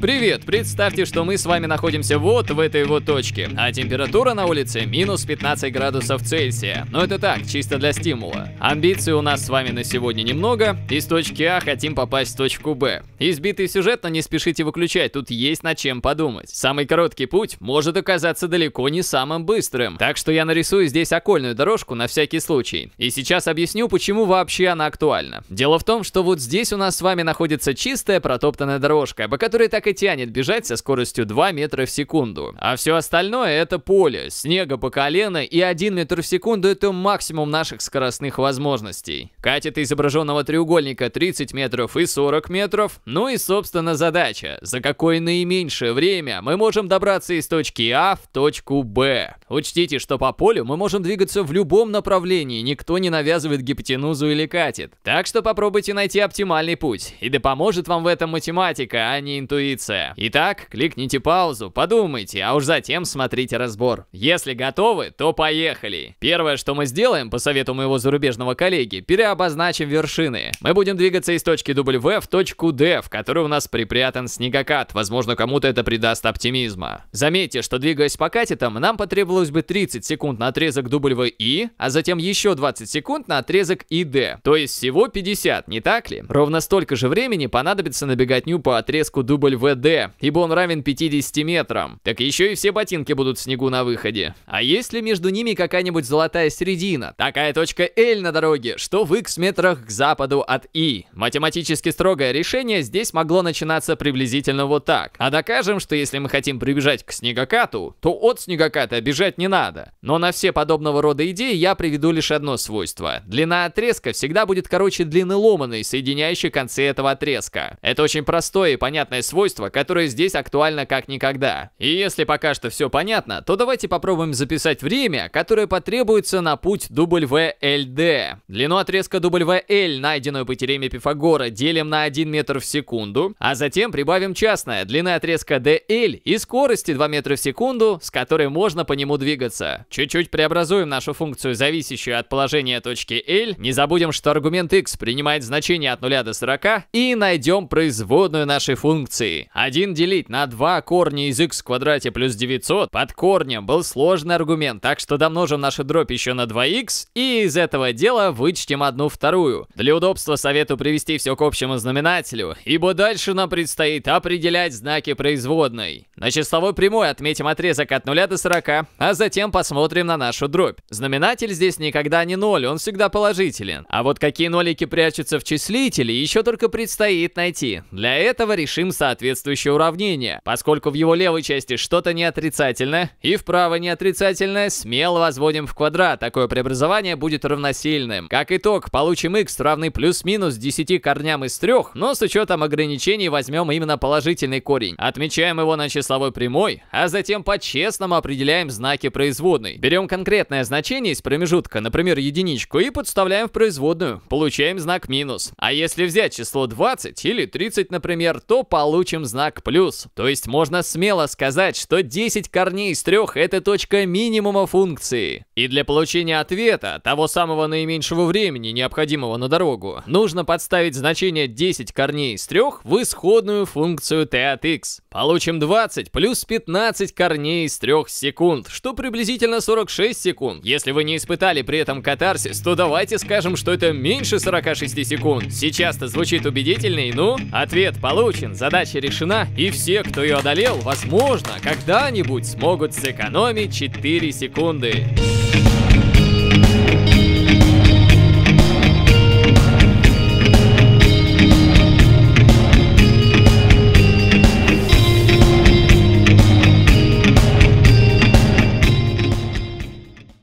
Привет, представьте, что мы с вами находимся вот в этой вот точке, а температура на улице минус 15 градусов Цельсия. Но это так, чисто для стимула. Амбиций у нас с вами на сегодня немного. Из точки А хотим попасть в точку Б. Избитый сюжет, но не спешите выключать, тут есть над чем подумать. Самый короткий путь может оказаться далеко не самым быстрым. Так что я нарисую здесь окольную дорожку на всякий случай. И сейчас объясню, почему вообще она актуальна. Дело в том, что вот здесь у нас с вами находится чистая протоптанная дорожка, по которой так и тянет бежать со скоростью 2 метра в секунду. А все остальное это поле, снега по колено и 1 метр в секунду это максимум наших скоростных возможностей. Катит изображенного треугольника 30 метров и 40 метров. Ну и собственно задача, за какое наименьшее время мы можем добраться из точки А в точку Б. Учтите, что по полю мы можем двигаться в любом направлении, никто не навязывает гипотенузу или катит. Так что попробуйте найти оптимальный путь. И да поможет вам в этом математика, а не интуиция интуиция. Итак, кликните паузу, подумайте, а уж затем смотрите разбор. Если готовы, то поехали. Первое, что мы сделаем, по совету моего зарубежного коллеги, переобозначим вершины. Мы будем двигаться из точки W в точку D, в которой у нас припрятан снегокат. Возможно, кому-то это придаст оптимизма. Заметьте, что двигаясь по катетам, нам потребовалось бы 30 секунд на отрезок WI, а затем еще 20 секунд на отрезок ID. То есть всего 50, не так ли? Ровно столько же времени понадобится на беготню по отрезку W ВД, ибо он равен 50 метрам. Так еще и все ботинки будут в снегу на выходе. А есть ли между ними какая-нибудь золотая середина? Такая точка L на дороге, что в X метрах к западу от И. Математически строгое решение здесь могло начинаться приблизительно вот так. А докажем, что если мы хотим прибежать к снегокату, то от снегоката бежать не надо. Но на все подобного рода идеи я приведу лишь одно свойство. Длина отрезка всегда будет короче длины ломаной, соединяющей концы этого отрезка. Это очень простое и понятное свойство, свойство, которое здесь актуально как никогда. И если пока что все понятно, то давайте попробуем записать время, которое потребуется на путь WLD. Длину отрезка WL, найденную по теореме Пифагора, делим на 1 метр в секунду, а затем прибавим частное, длины отрезка DL и скорости 2 метра в секунду, с которой можно по нему двигаться. Чуть-чуть преобразуем нашу функцию, зависящую от положения точки L, не забудем, что аргумент x принимает значение от 0 до 40, и найдем производную нашей функции. 1 делить на 2 корня из x в квадрате плюс 900 под корнем был сложный аргумент, так что домножим нашу дробь еще на 2x и из этого дела вычтем одну вторую. Для удобства советую привести все к общему знаменателю, ибо дальше нам предстоит определять знаки производной. На числовой прямой отметим отрезок от 0 до 40, а затем посмотрим на нашу дробь. Знаменатель здесь никогда не 0, он всегда положителен. А вот какие нолики прячутся в числителе, еще только предстоит найти. Для этого решим соответственно соответствующее уравнение. Поскольку в его левой части что-то не отрицательное и в правой не отрицательное, смело возводим в квадрат. Такое преобразование будет равносильным. Как итог, получим x равный плюс-минус 10 корням из 3, но с учетом ограничений возьмем именно положительный корень. Отмечаем его на числовой прямой, а затем по-честному определяем знаки производной. Берем конкретное значение из промежутка, например, единичку, и подставляем в производную. Получаем знак минус. А если взять число 20 или 30, например, то получим получим знак плюс. То есть можно смело сказать, что 10 корней из 3 это точка минимума функции. И для получения ответа, того самого наименьшего времени, необходимого на дорогу, нужно подставить значение 10 корней из 3 в исходную функцию t от x. Получим 20 плюс 15 корней из 3 секунд, что приблизительно 46 секунд. Если вы не испытали при этом катарсис, то давайте скажем, что это меньше 46 секунд. Сейчас-то звучит убедительней, ну? Ответ получен, задача решена, и все, кто ее одолел, возможно, когда-нибудь смогут сэкономить 4 секунды.